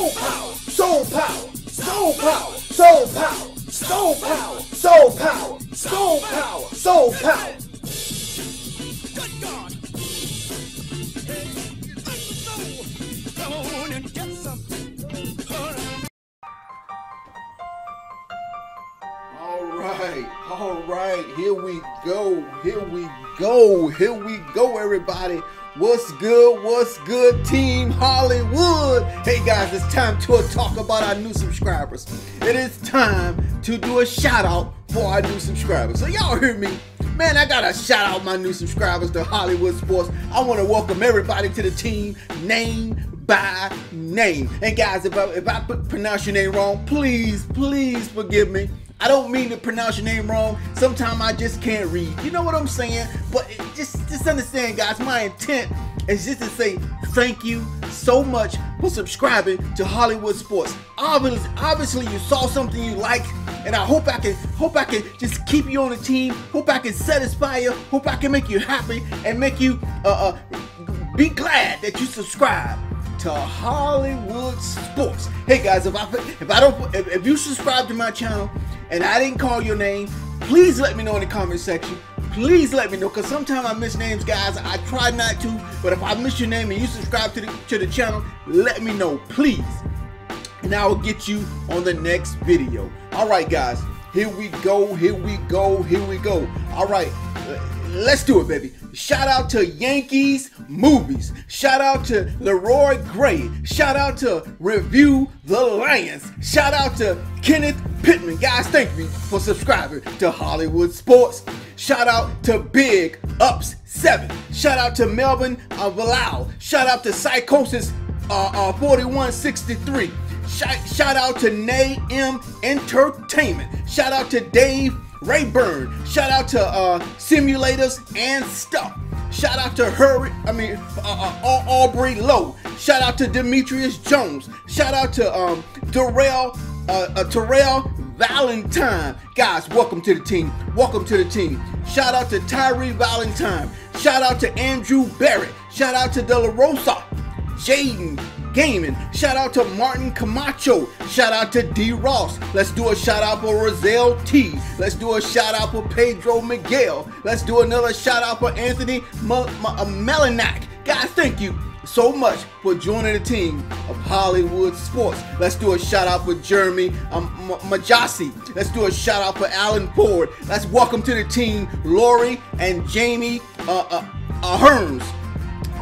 soul power, soul power, soul power, soul power, soul power, soul power, soul power, soul power. Right, all right, here we go, here we go, here we go, everybody. What's good? What's good, Team Hollywood? Hey guys, it's time to talk about our new subscribers. It is time to do a shout out for our new subscribers. So y'all hear me? Man, I gotta shout out my new subscribers to Hollywood Sports. I want to welcome everybody to the team, name by name. And guys, if I if I pronounce your name wrong, please, please forgive me. I don't mean to pronounce your name wrong. Sometimes I just can't read. You know what I'm saying? But just just understand, guys. My intent is just to say thank you so much for subscribing to Hollywood Sports. Obviously, obviously you saw something you like, and I hope I can hope I can just keep you on the team. Hope I can satisfy you. Hope I can make you happy and make you uh, uh be glad that you subscribe to Hollywood Sports. Hey guys, if I if I don't if, if you subscribe to my channel and I didn't call your name, please let me know in the comment section. Please let me know because sometimes I miss names, guys. I try not to, but if I miss your name and you subscribe to the to the channel, let me know, please. And I will get you on the next video. All right, guys. Here we go. Here we go. Here we go. All right. Let's do it, baby. Shout out to Yankees Movies. Shout out to Leroy Gray. Shout out to Review the Lions. Shout out to Kenneth Pittman. Guys, thank you for subscribing to Hollywood Sports. Shout out to Big Ups 7. Shout out to Melvin uh, Shout out to Psychosis uh, uh, 4163. Shout, shout out to Nay M Entertainment. Shout out to Dave Rayburn. Shout out to uh, Simulators and Stuff. Shout out to Hurry, I mean, uh, uh, Aubrey Lowe. Shout out to Demetrius Jones. Shout out to um, Darrell, uh, uh, Terrell Valentine. Guys, welcome to the team. Welcome to the team. Shout out to Tyree Valentine. Shout out to Andrew Barrett. Shout out to De La Rosa. Jaden Gaming. Shout out to Martin Camacho. Shout out to D Ross. Let's do a shout out for Roselle T. Let's do a shout out for Pedro Miguel. Let's do another shout out for Anthony uh, Melinak. Guys, thank you so much for joining the team of Hollywood Sports. Let's do a shout out for Jeremy um, Majasi. Let's do a shout out for Alan Ford. Let's welcome to the team Lori and Jamie uh, uh, uh, Hearns.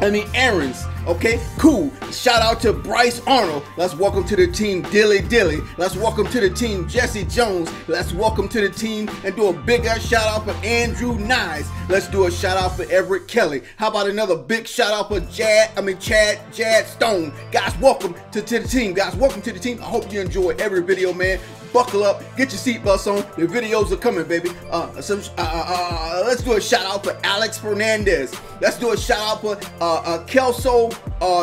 I mean, Aaron's. Okay, cool. Shout out to Bryce Arnold. Let's welcome to the team Dilly Dilly. Let's welcome to the team Jesse Jones. Let's welcome to the team and do a big ass shout out for Andrew Nyes. Let's do a shout out for Everett Kelly. How about another big shout out for Jad, I mean Chad, Jad Stone. Guys, welcome to, to the team. Guys, welcome to the team. I hope you enjoy every video, man buckle up, get your seatbelts on. The videos are coming, baby. Uh, some, uh, uh, uh, let's do a shout out for Alex Fernandez. Let's do a shout out for uh, uh, Kelso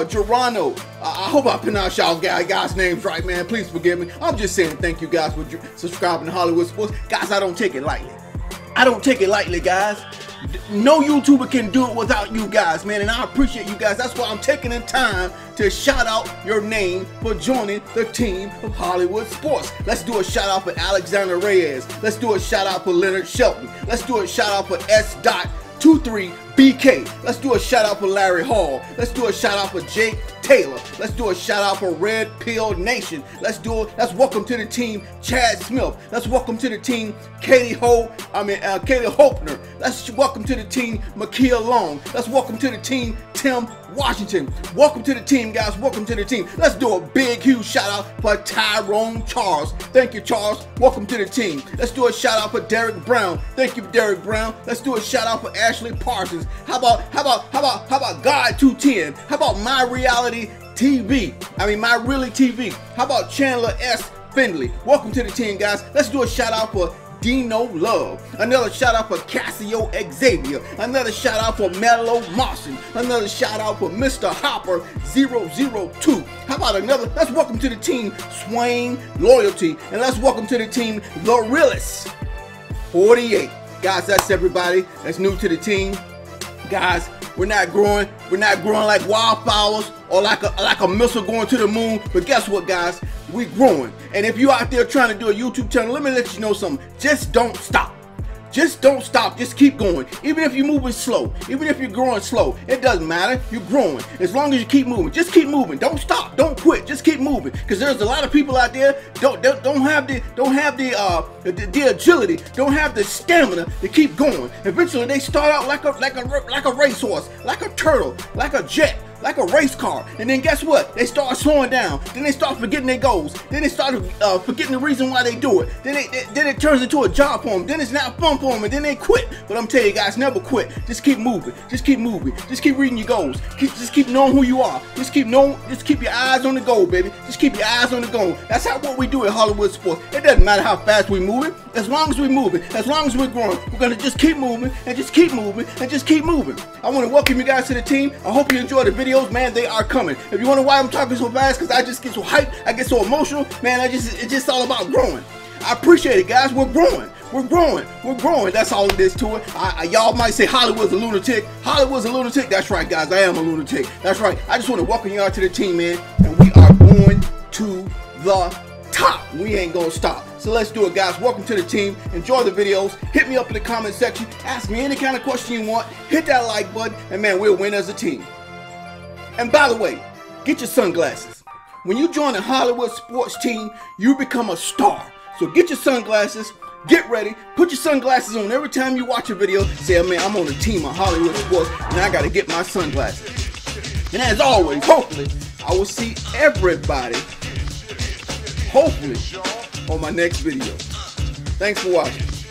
Gerano. I hope I pronounced y'all guys' names right, man. Please forgive me. I'm just saying thank you guys for subscribing to Hollywood Sports. Guys, I don't take it lightly. I don't take it lightly, guys no YouTuber can do it without you guys, man. And I appreciate you guys. That's why I'm taking the time to shout out your name for joining the team of Hollywood Sports. Let's do a shout out for Alexander Reyes. Let's do a shout out for Leonard Shelton. Let's do a shout out for S. Dot 23 BK. Let's do a shout out for Larry Hall. Let's do a shout out for Jake Taylor. Let's do a shout out for Red Pill Nation. Let's do it. Let's welcome to the team Chad Smith. Let's welcome to the team Katie Ho. I mean uh, Katie Hopner. Let's welcome to the team Makia Long. Let's welcome to the team Tim Washington. Welcome to the team, guys. Welcome to the team. Let's do a big, huge shout out for Tyrone Charles. Thank you, Charles. Welcome to the team. Let's do a shout out for Derek Brown. Thank you, Derek Brown. Let's do a shout out for Ashley Parsons. How about how about how about how about God 210? How about My Reality TV? I mean My Really TV. How about Chandler S. Findley? Welcome to the team, guys. Let's do a shout out for Dino Love. Another shout out for Cassio Xavier. Another shout out for Mello Marson. Another shout out for Mr. Hopper 002. How about another? Let's welcome to the team Swain Loyalty. And let's welcome to the team The Realist 48. Guys, that's everybody that's new to the team. Guys, we're not growing. We're not growing like wildflowers. Or like a like a missile going to the moon. But guess what, guys? We're growing. And if you out there trying to do a YouTube channel, let me let you know something. Just don't stop. Just don't stop. Just keep going. Even if you're moving slow, even if you're growing slow, it doesn't matter. You're growing. As long as you keep moving, just keep moving. Don't stop. Don't quit. Just keep moving. Because there's a lot of people out there don't don't, have the don't have the uh the, the agility, don't have the stamina to keep going. Eventually, they start out like a like a like a racehorse, like a turtle, like a jet like a race car. And then guess what? They start slowing down. Then they start forgetting their goals. Then they start uh, forgetting the reason why they do it. Then they, they, then it turns into a job for them. Then it's not fun for them, and then they quit. But I'm telling you guys, never quit. Just keep moving. Just keep moving. Just keep reading your goals. Keep, just keep knowing who you are. Just keep knowing. Just keep your eyes on the goal, baby. Just keep your eyes on the goal. That's how what we do at Hollywood Sports. It doesn't matter how fast we move it. As long as we're moving, as long as we're growing, we're gonna just keep moving and just keep moving and just keep moving. I want to welcome you guys to the team. I hope you enjoy the videos, man. They are coming. If you wonder why I'm talking so fast, because I just get so hyped, I get so emotional, man. I just it's just all about growing. I appreciate it, guys. We're growing. We're growing. We're growing. That's all it is to it. I, I, y'all might say Hollywood's a lunatic. Hollywood's a lunatic. That's right, guys. I am a lunatic. That's right. I just want to welcome y'all to the team, man. And we are going to the top. We ain't gonna stop. So let's do it, guys. Welcome to the team. Enjoy the videos. Hit me up in the comment section. Ask me any kind of question you want. Hit that like button, and man, we'll win as a team. And by the way, get your sunglasses. When you join a Hollywood sports team, you become a star. So get your sunglasses, get ready, put your sunglasses on every time you watch a video. Say, man, I'm on the team of Hollywood sports, and I gotta get my sunglasses. And as always, hopefully, I will see everybody, hopefully, on my next video. Thanks for watching.